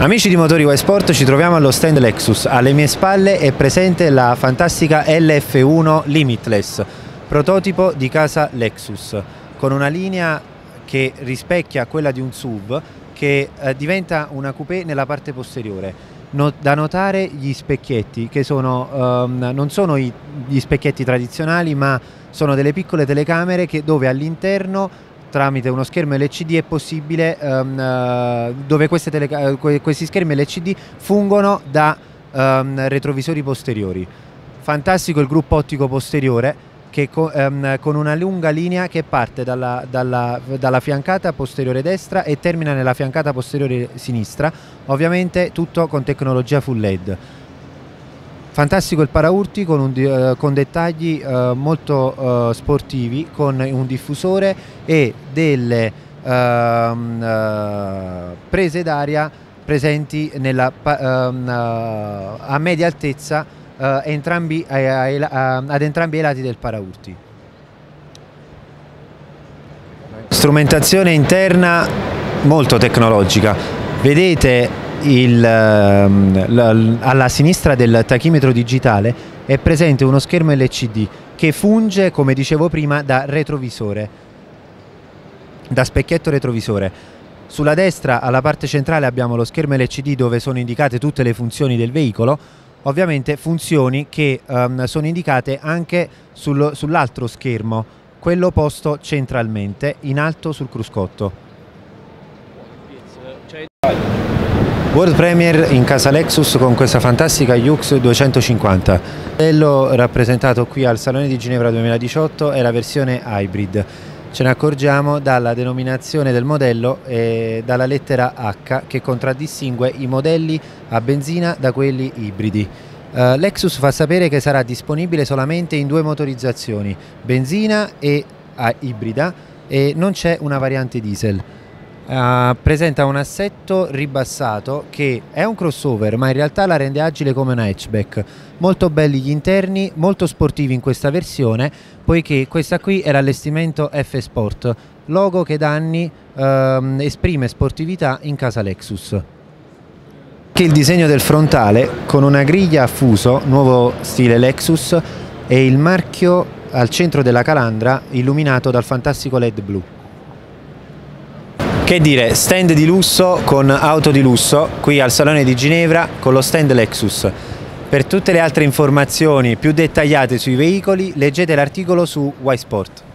Amici di Motori Y Sport, ci troviamo allo stand Lexus. Alle mie spalle è presente la fantastica LF1 Limitless, prototipo di casa Lexus, con una linea che rispecchia quella di un SUV che eh, diventa una coupé nella parte posteriore. No, da notare gli specchietti che sono, um, non sono i, gli specchietti tradizionali ma sono delle piccole telecamere che, dove all'interno tramite uno schermo LCD è possibile um, dove uh, questi schermi LCD fungono da um, retrovisori posteriori. Fantastico il gruppo ottico posteriore che co um, con una lunga linea che parte dalla, dalla, dalla, fiancata posteriore destra e termina nella fiancata posteriore sinistra, ovviamente tutto con tecnologia full LED. Fantastico il paraurti con, un, uh, con dettagli uh, molto uh, sportivi, con un diffusore e delle ehm, prese d'aria presenti nella, ehm, a media altezza entrambi, ad entrambi i lati del paraurti. Strumentazione interna molto tecnologica. Vedete il, ehm, alla sinistra del tachimetro digitale è presente uno schermo LCD che funge, come dicevo prima, da retrovisore, da specchietto retrovisore. Sulla destra, alla parte centrale, abbiamo lo schermo LCD dove sono indicate tutte le funzioni del veicolo, ovviamente funzioni che um, sono indicate anche sul, sull'altro schermo, quello posto centralmente, in alto sul cruscotto. World Premier in casa Lexus con questa fantastica Yux 250. Il modello rappresentato qui al Salone di Ginevra 2018 è la versione hybrid. Ce ne accorgiamo dalla denominazione del modello e dalla lettera H che contraddistingue i modelli a benzina da quelli ibridi. Uh, Lexus fa sapere che sarà disponibile solamente in due motorizzazioni, benzina e ibrida e non c'è una variante diesel. Uh, presenta un assetto ribassato che è un crossover ma in realtà la rende agile come una hatchback. Molto belli gli interni molto sportivi in questa versione poiché questa qui è l'allestimento F Sport logo che da anni uh, esprime sportività in casa Lexus. Che il disegno del frontale con una griglia a fuso nuovo stile Lexus e il marchio al centro della calandra illuminato dal fantastico led blu che dire, stand di lusso con auto di lusso qui al Salone di Ginevra con lo stand Lexus. Per tutte le altre informazioni più dettagliate sui veicoli leggete l'articolo su Y Sport.